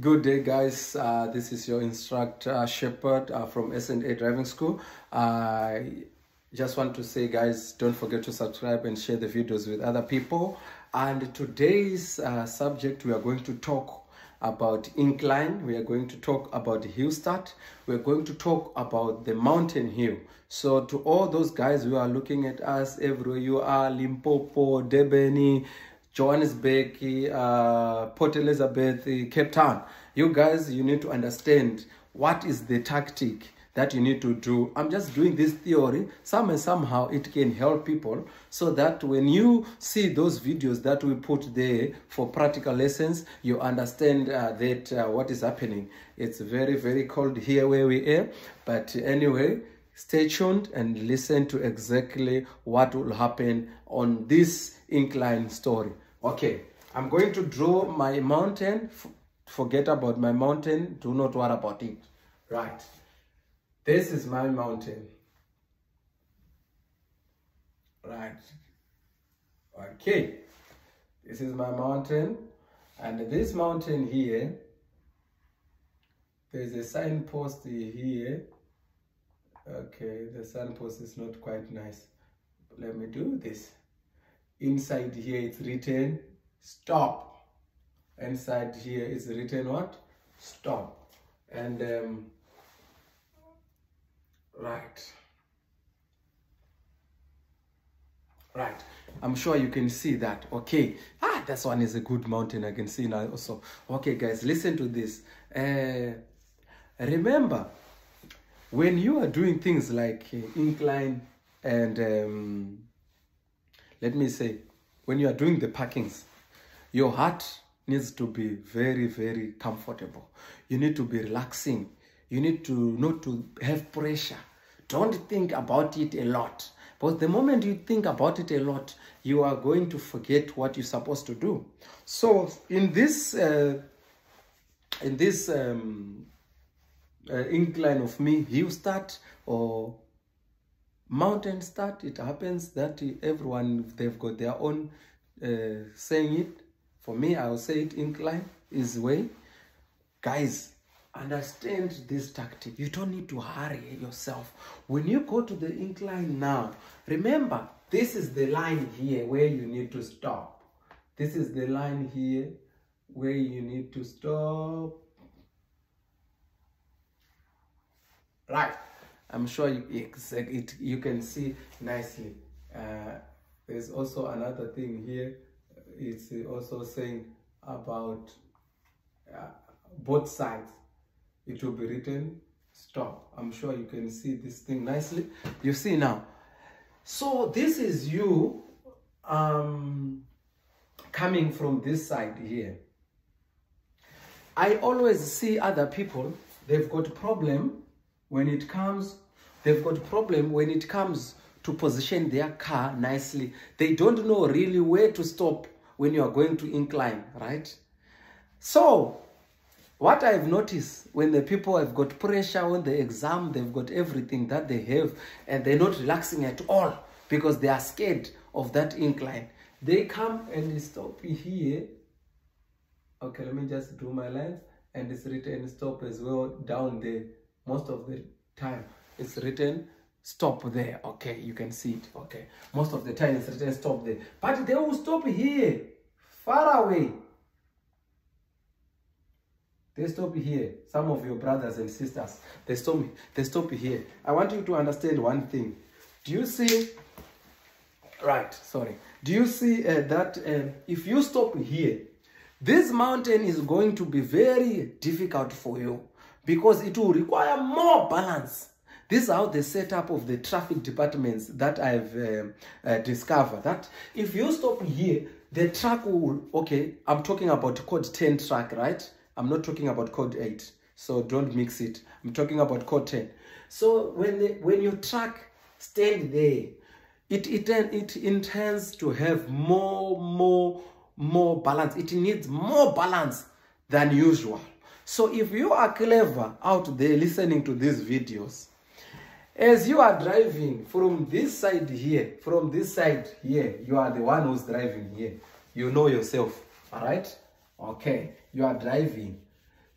Good day, guys. Uh, this is your instructor Shepherd uh, from S&A Driving School. I just want to say, guys, don't forget to subscribe and share the videos with other people. And today's uh, subject, we are going to talk about incline. We are going to talk about the hill start. We are going to talk about the mountain hill. So to all those guys who are looking at us everywhere you are, Limpopo, Debeni, Johannesburg, uh, Port Elizabeth, Cape Town. You guys, you need to understand what is the tactic that you need to do. I'm just doing this theory. Some and somehow it can help people so that when you see those videos that we put there for practical lessons, you understand uh, that uh, what is happening. It's very, very cold here where we are. But anyway, stay tuned and listen to exactly what will happen on this incline story. Okay, I'm going to draw my mountain. Forget about my mountain. Do not worry about it. Right. This is my mountain. Right. Okay. This is my mountain. And this mountain here, there's a signpost here. Okay, the signpost is not quite nice. Let me do this. Inside here it's written stop. Inside here is written what? Stop. And um, right. Right. I'm sure you can see that. Okay. Ah, this one is a good mountain. I can see now also. Okay, guys, listen to this. Uh, remember, when you are doing things like uh, incline and um, let me say, when you are doing the parkings, your heart needs to be very, very comfortable. You need to be relaxing. You need to not to have pressure. Don't think about it a lot. But the moment you think about it a lot, you are going to forget what you're supposed to do. So in this, uh, in this um, uh, incline of me, hill start or mountain start, it happens that everyone, they've got their own uh, saying it. For me, I will say it incline is way. Guys, understand this tactic. You don't need to hurry yourself. When you go to the incline now, remember, this is the line here where you need to stop. This is the line here where you need to stop. Right. I'm sure you, it, you can see nicely. Uh, there's also another thing here. It's also saying about uh, both sides. It will be written stop. I'm sure you can see this thing nicely. You see now. So this is you um, coming from this side here. I always see other people, they've got problem when it comes, they've got problem when it comes to position their car nicely. They don't know really where to stop when you are going to incline, right? So, what I've noticed when the people have got pressure on the exam, they've got everything that they have, and they're not relaxing at all because they are scared of that incline. They come and stop here. Okay, let me just do my lines. And it's written stop as well down there most of the time. It's written stop there okay you can see it okay. Most of the time it's written stop there. But they will stop here far away. They stop here some of your brothers and sisters they stop they stop here. I want you to understand one thing. Do you see right sorry. Do you see uh, that uh, if you stop here this mountain is going to be very difficult for you because it will require more balance this is how the setup of the traffic departments that I've uh, uh, discovered. That if you stop here, the truck will, okay, I'm talking about code 10 truck, right? I'm not talking about code 8. So don't mix it. I'm talking about code 10. So when, the, when your truck stand there, it, it, it intends to have more, more, more balance. It needs more balance than usual. So if you are clever out there listening to these videos, as you are driving from this side here, from this side here, you are the one who's driving here. You know yourself, all right? Okay, you are driving.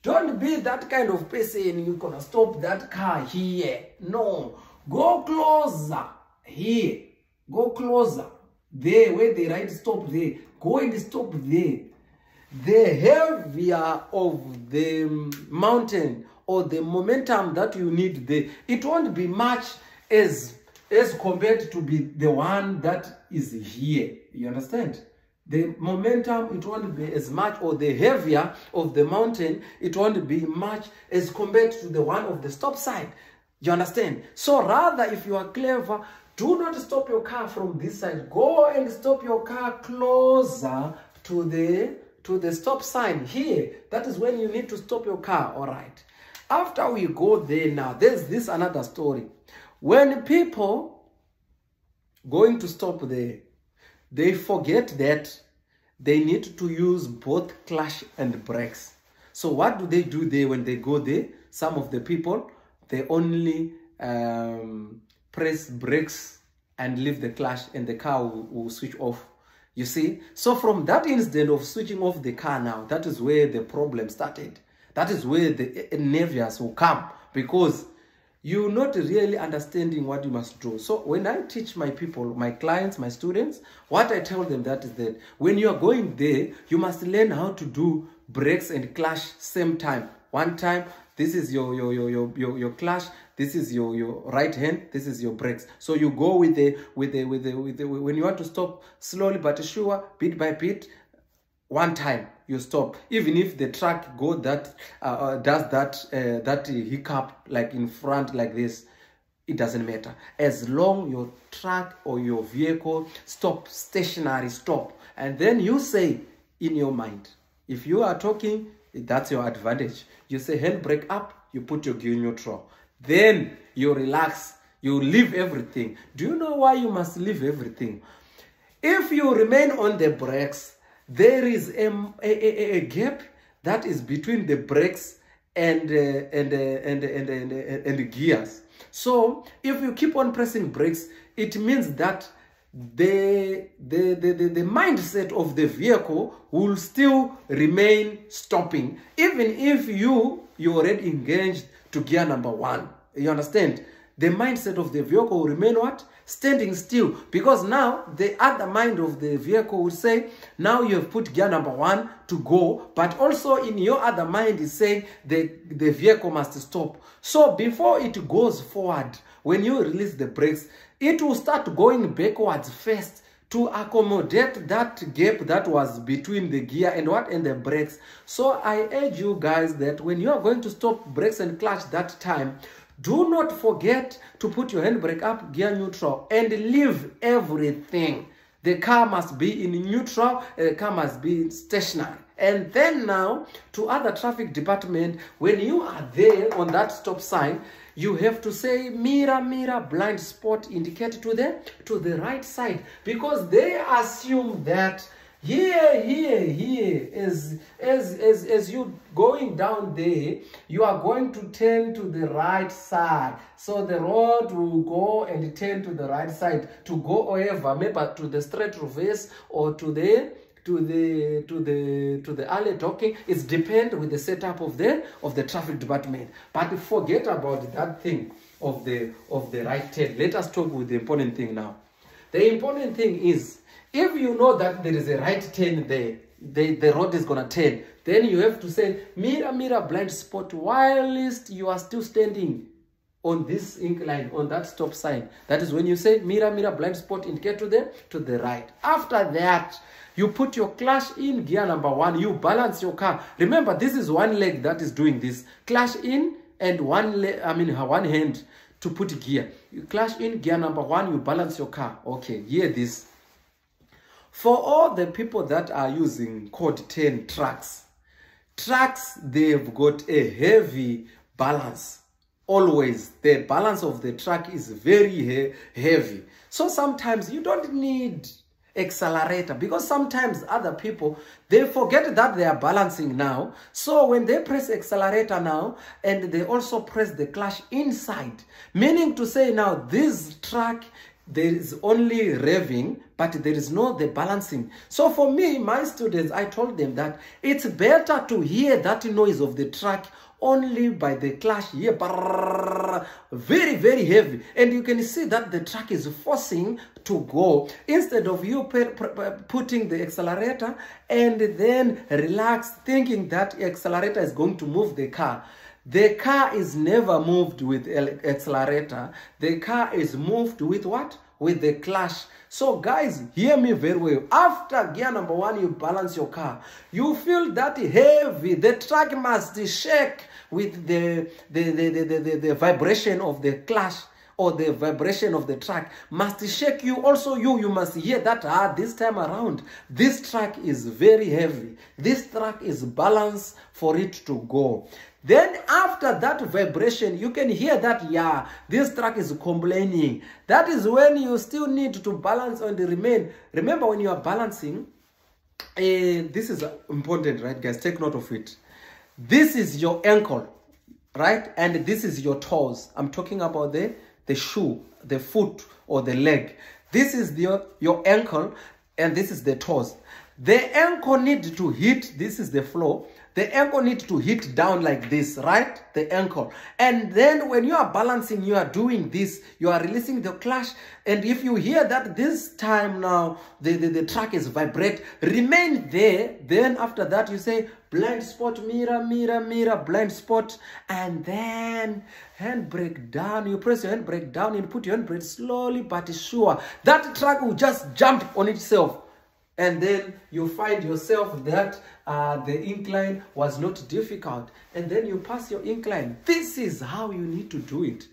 Don't be that kind of person. You're gonna stop that car here. No, go closer here. Go closer there where the right stop there. Go and stop there. The heavier of the mountain or the momentum that you need there, it won't be much as as compared to be the one that is here. You understand? the momentum it won't be as much or the heavier of the mountain it won't be much as compared to the one of the stop sign you understand so rather if you are clever do not stop your car from this side go and stop your car closer to the to the stop sign here that is when you need to stop your car all right after we go there now there's this another story when people going to stop there they forget that they need to use both clutch and brakes. So what do they do there when they go there? Some of the people, they only um, press brakes and leave the clutch and the car will, will switch off. You see? So from that incident of switching off the car now, that is where the problem started. That is where the nervous will come because you're not really understanding what you must do. So when I teach my people, my clients, my students, what I tell them that is that when you are going there, you must learn how to do brakes and clash same time. One time, this is your your your your your, your clutch, this is your your right hand, this is your brakes. So you go with the with the with the with the when you want to stop slowly but sure, bit by bit, one time you stop. Even if the truck go that uh, uh, does that uh, that hiccup like in front like this it doesn't matter. As long your truck or your vehicle stop stationary stop. And then you say in your mind if you are talking that's your advantage. You say handbrake up you put your gear neutral then you relax. You leave everything. Do you know why you must leave everything? If you remain on the brakes there is a, a, a, gap that is between the brakes and, uh, and, uh, and, and, and, and, and gears. So if you keep on pressing brakes, it means that the, the, the, the, the mindset of the vehicle will still remain stopping, even if you, you already engaged to gear number one. You understand? The mindset of the vehicle will remain what? standing still because now the other mind of the vehicle will say now you have put gear number one to go but also in your other mind is saying the the vehicle must stop so before it goes forward when you release the brakes it will start going backwards first to accommodate that gap that was between the gear and what and the brakes so i urge you guys that when you are going to stop brakes and clutch that time do not forget to put your handbrake up, gear neutral, and leave everything. The car must be in neutral, the car must be stationary. And then now, to other traffic department, when you are there on that stop sign, you have to say mirror mirror blind spot indicate to the to the right side because they assume that here, here, here, as, as, as, as you going down there, you are going to turn to the right side. So the road will go and turn to the right side to go over, maybe to the straight reverse or to the to the to the to the alley docking. It's depend with the setup of the of the traffic department. But forget about that thing of the of the right turn. Let us talk with the important thing now. The important thing is if you know that there is a right turn there, the, the road is to turn, then you have to say, mirror, mirror, blind spot, whilst you are still standing on this incline, on that stop sign. That is when you say, mirror, mirror, blind spot, indicate to the, to the right. After that, you put your clutch in gear number one, you balance your car. Remember, this is one leg that is doing this. Clutch in and one leg, I mean, one hand to put gear. You clutch in gear number one, you balance your car. Okay, hear this. For all the people that are using code 10 trucks, trucks, they've got a heavy balance. Always, the balance of the truck is very he heavy. So sometimes you don't need accelerator. Because sometimes other people they forget that they are balancing now. So when they press accelerator now and they also press the clutch inside meaning to say now this truck there is only revving, but there is no the balancing. So for me, my students, I told them that it's better to hear that noise of the truck only by the clash here very very heavy and you can see that the truck is forcing to go instead of you putting the accelerator and then relax thinking that accelerator is going to move the car the car is never moved with accelerator the car is moved with what with the clash so guys, hear me very well. After gear number one, you balance your car. You feel that heavy. The truck must shake with the, the, the, the, the, the vibration of the clash or the vibration of the track must shake you also you you must hear that ah this time around this track is very heavy this track is balanced for it to go then after that vibration, you can hear that, yeah, this track is complaining. That is when you still need to balance the remain. Remember when you are balancing, uh, this is important, right, guys? Take note of it. This is your ankle, right? And this is your toes. I'm talking about the, the shoe, the foot, or the leg. This is the, your ankle, and this is the toes. The ankle need to hit, this is the floor, the ankle needs to hit down like this, right? The ankle. And then when you are balancing, you are doing this, you are releasing the clash. And if you hear that this time now, the, the, the track is vibrate, remain there. Then after that, you say, blind spot, mirror, mirror, mirror, blind spot. And then handbrake down. You press your handbrake down and put your handbrake slowly but sure. That track will just jump on itself and then you find yourself that uh, the incline was not difficult. And then you pass your incline. This is how you need to do it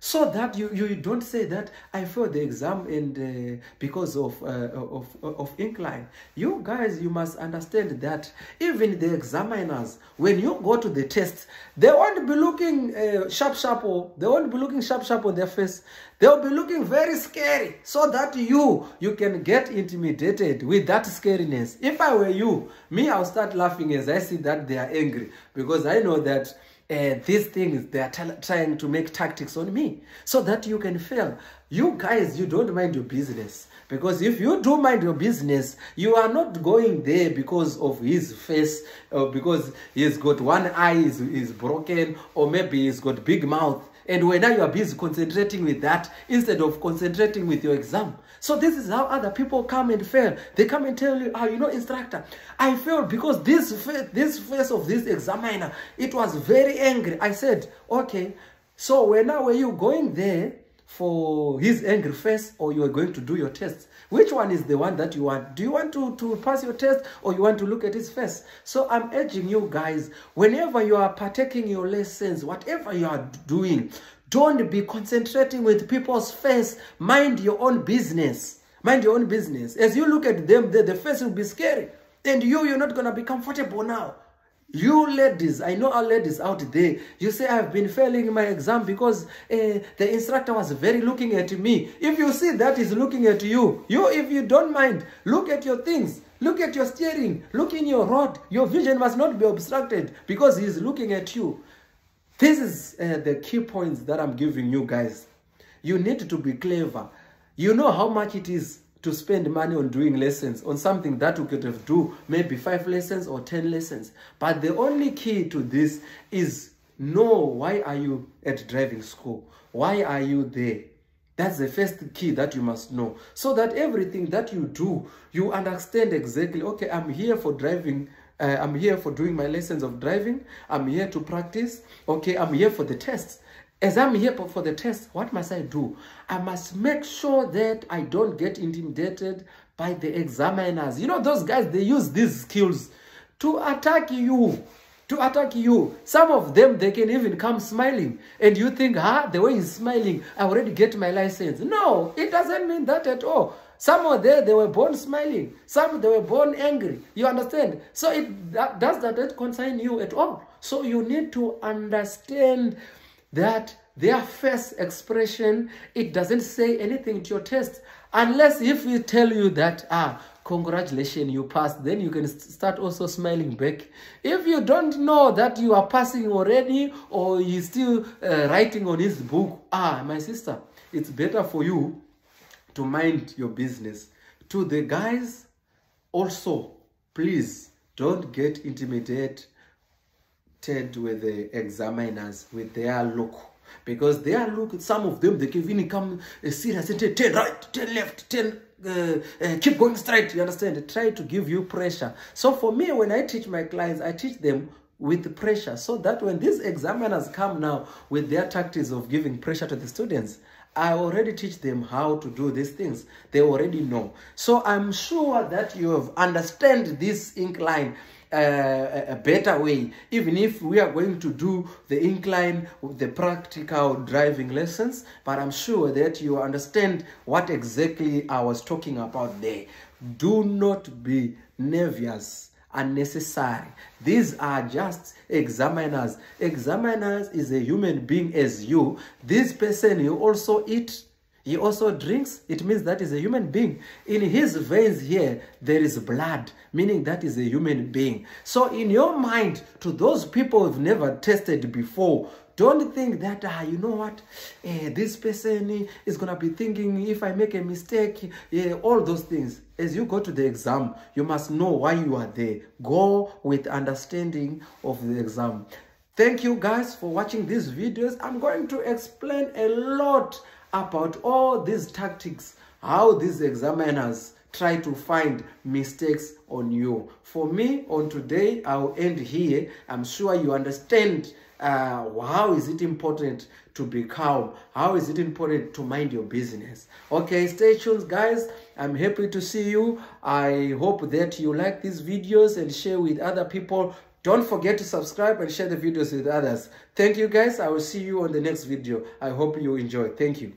so that you, you don't say that I failed the exam and uh, because of, uh, of, of incline. You guys, you must understand that even the examiners, when you go to the test, they won't be looking uh, sharp sharp or they won't be looking sharp sharp on their face. They'll be looking very scary so that you, you can get intimidated with that scariness. If I were you, me, I'll start laughing as I see that they are angry because I know that uh, these things they are trying to make tactics on me so that you can fail. You guys you don't mind your business. Because if you do mind your business you are not going there because of his face or because he's got one eye is, is broken or maybe he's got big mouth and when you are busy concentrating with that instead of concentrating with your exam so this is how other people come and fail. They come and tell you, oh, you know, instructor, I failed because this face, this face of this examiner, it was very angry. I said, okay, so when now were you going there for his angry face or you are going to do your test? Which one is the one that you want? Do you want to, to pass your test or you want to look at his face? So I'm urging you guys, whenever you are partaking your lessons, whatever you are doing, don't be concentrating with people's face. Mind your own business. Mind your own business. As you look at them, the, the face will be scary. And you, you're not going to be comfortable now. You ladies, I know our ladies out there, you say I've been failing my exam because uh, the instructor was very looking at me. If you see that is looking at you, you, if you don't mind, look at your things. Look at your steering. Look in your rod. Your vision must not be obstructed because he's looking at you. This is uh, the key points that I'm giving you guys. You need to be clever. You know how much it is to spend money on doing lessons on something that you could have do maybe five lessons or 10 lessons. But the only key to this is know why are you at driving school? Why are you there? That's the first key that you must know. So that everything that you do, you understand exactly, okay, I'm here for driving uh, I'm here for doing my lessons of driving. I'm here to practice. Okay, I'm here for the test. As I'm here for the test, what must I do? I must make sure that I don't get intimidated by the examiners. You know, those guys, they use these skills to attack you. To attack you. Some of them, they can even come smiling. And you think, huh, the way he's smiling, I already get my license. No, it doesn't mean that at all. Some were there, they were born smiling. Some, they were born angry. You understand? So it that, does that concern you at all. So you need to understand that their face expression, it doesn't say anything to your test. Unless if we tell you that, ah, congratulations, you passed, then you can start also smiling back. If you don't know that you are passing already or he's still uh, writing on his book, ah, my sister, it's better for you to mind your business. To the guys, also, please don't get intimidated with the examiners, with their look. Because their look, some of them, they can even come uh, serious and say, 10 right, 10 left, 10 uh, uh, keep going straight. You understand? Try to give you pressure. So for me, when I teach my clients, I teach them with pressure so that when these examiners come now with their tactics of giving pressure to the students, I already teach them how to do these things. They already know. So I'm sure that you have understand this incline uh, a better way. Even if we are going to do the incline the practical driving lessons but i'm sure that you understand what exactly i was talking about there. Do not be nervous unnecessary. These are just examiners. Examiners is a human being as you. This person you also eat he also drinks it means that is a human being in his veins here there is blood meaning that is a human being so in your mind to those people who've never tested before don't think that, ah, you know what, eh, this person is going to be thinking if I make a mistake, yeah, all those things. As you go to the exam, you must know why you are there. Go with understanding of the exam. Thank you guys for watching these videos. I'm going to explain a lot about all these tactics, how these examiners try to find mistakes on you. For me, on today, I'll end here. I'm sure you understand uh, how is it important to be calm? How is it important to mind your business? Okay, stay tuned, guys. I'm happy to see you. I hope that you like these videos and share with other people. Don't forget to subscribe and share the videos with others. Thank you, guys. I will see you on the next video. I hope you enjoy. Thank you.